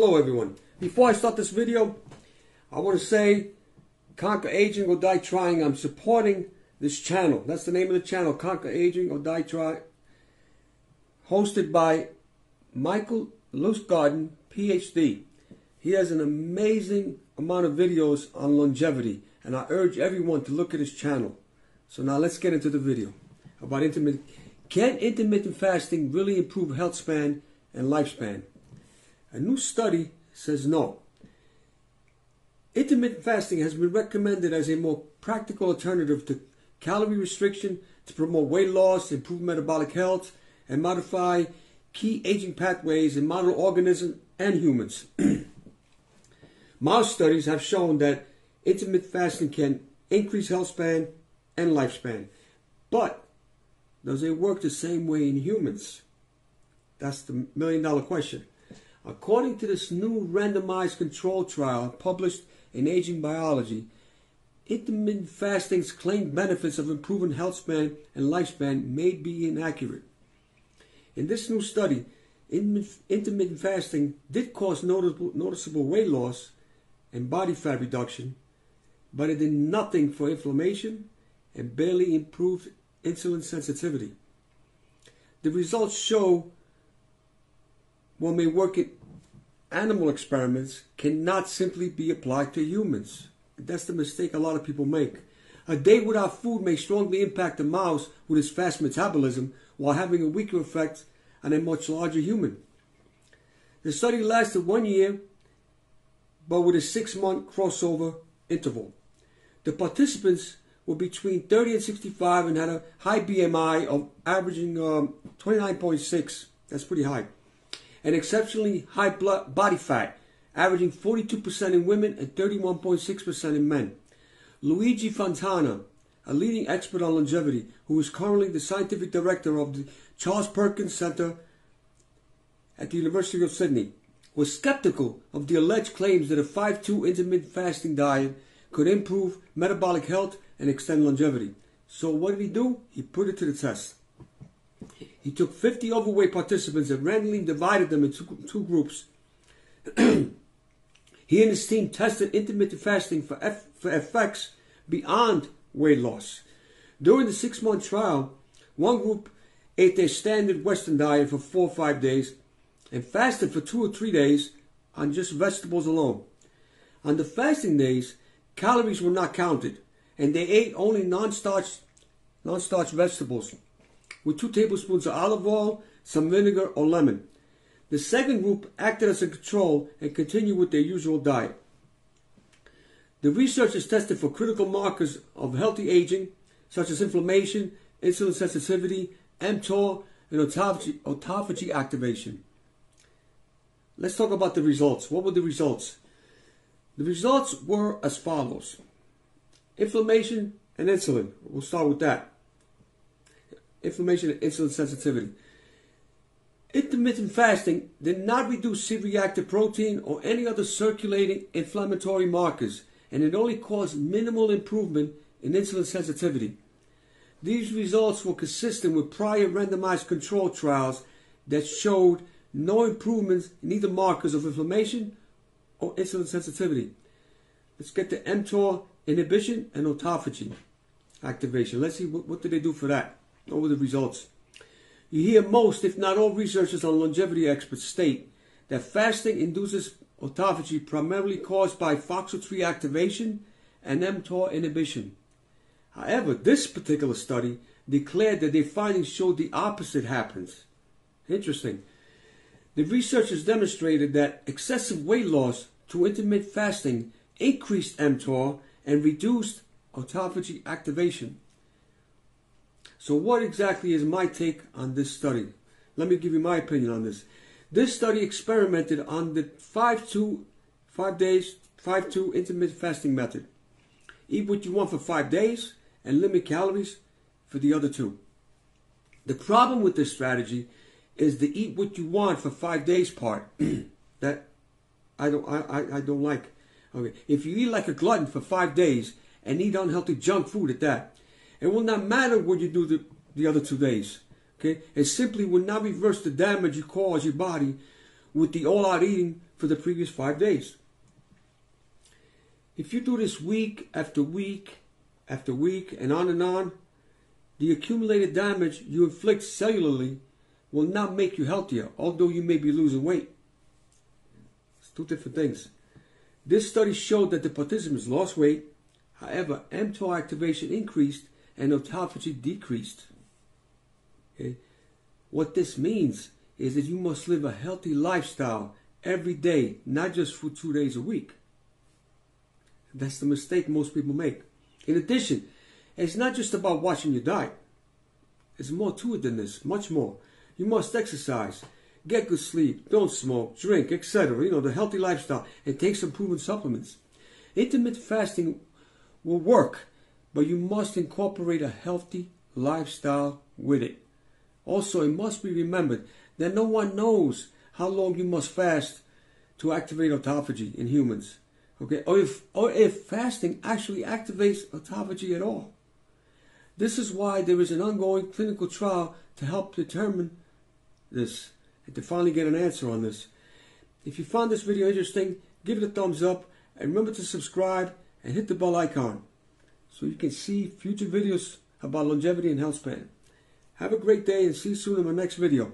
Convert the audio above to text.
Hello everyone. Before I start this video, I want to say Conquer Aging or Die Trying. I'm supporting this channel. That's the name of the channel, Conquer Aging or Die Trying. Hosted by Michael Lustgarten, PhD. He has an amazing amount of videos on longevity and I urge everyone to look at his channel. So now let's get into the video about intermittent. Can intermittent fasting really improve health span and lifespan? A new study says no. Intermittent fasting has been recommended as a more practical alternative to calorie restriction to promote weight loss, improve metabolic health, and modify key aging pathways in model organisms and humans. Mouse studies have shown that intermittent fasting can increase health span and lifespan. But does it work the same way in humans? That's the million dollar question. According to this new randomized control trial published in Aging Biology, intermittent fasting's claimed benefits of improving health span and lifespan may be inaccurate. In this new study, intermittent fasting did cause noticeable, weight loss and body fat reduction, but it did nothing for inflammation and barely improved insulin sensitivity. The results show when we work in animal experiments cannot simply be applied to humans. That's the mistake a lot of people make. A day without food may strongly impact a mouse with its fast metabolism while having a weaker effect on a much larger human. The study lasted one year, but with a six month crossover interval. The participants were between 30 and 65 and had a high BMI of averaging um, 29.6. That's pretty high and exceptionally high blood body fat, averaging 42% in women and 31.6% in men. Luigi Fontana, a leading expert on longevity, who is currently the scientific director of the Charles Perkins Center at the University of Sydney, was skeptical of the alleged claims that a 5-2 intermittent fasting diet could improve metabolic health and extend longevity. So what did he do? He put it to the test. He took 50 overweight participants and randomly divided them into two groups. he and his team tested intermittent fasting for, F- for effects beyond weight loss. During the six month trial, one group ate their standard Western diet for four or five days and fasted for two or three days on just vegetables alone. On the fasting days, calories were not counted and they ate only non-starch, non-starch vegetables with two tablespoons of olive oil, some vinegar or lemon. The second group acted as a control and continued with their usual diet. The researchers tested for critical markers of healthy aging, such as inflammation, insulin sensitivity, mTOR, and autophagy, autophagy activation. Let's talk about the results. What were the results? The results were as follows. Inflammation and insulin. We'll start with that inflammation and insulin sensitivity. Intermittent fasting did not reduce C-reactive protein or any other circulating inflammatory markers, and it only caused minimal improvement in insulin sensitivity. These results were consistent with prior randomized control trials that showed no improvements in either markers of inflammation or insulin sensitivity. Let's get to mTOR inhibition and autophagy activation. Let's see what, what did they do for that over the results. You hear most, if not all, researchers and longevity experts state that fasting induces autophagy primarily caused by FOXO3 activation and mTOR inhibition. However, this particular study declared that their findings showed the opposite happens. Interesting. The researchers demonstrated that excessive weight loss through intermittent fasting increased mTOR and reduced autophagy activation. So, what exactly is my take on this study? Let me give you my opinion on this. This study experimented on the 5 to 5 days, 5 to intermittent fasting method. Eat what you want for 5 days and limit calories for the other two. The problem with this strategy is the eat what you want for 5 days part that I don't I, I don't like. Okay, if you eat like a glutton for 5 days and eat unhealthy junk food at that, it will not matter what you do the, the other two days. Okay? It simply will not reverse the damage you cause your body with the all-out eating for the previous five days. If you do this week after week after week and on and on, the accumulated damage you inflict cellularly will not make you healthier, although you may be losing weight. It's two different things. This study showed that the participants lost weight, however, mTOR activation increased and autophagy decreased. Okay? What this means is that you must live a healthy lifestyle every day, not just for two days a week. That's the mistake most people make. In addition, it's not just about watching your diet. There's more to it than this, much more. You must exercise, get good sleep, don't smoke, drink, etc. You know, the healthy lifestyle, and take some proven supplements. Intermittent fasting will work, but you must incorporate a healthy lifestyle with it. Also, it must be remembered that no one knows how long you must fast to activate autophagy in humans. Okay, or if, or if fasting actually activates autophagy at all. This is why there is an ongoing clinical trial to help determine this and to finally get an answer on this. If you found this video interesting, give it a thumbs up and remember to subscribe and hit the bell icon so you can see future videos about longevity and health span. Have a great day and see you soon in my next video.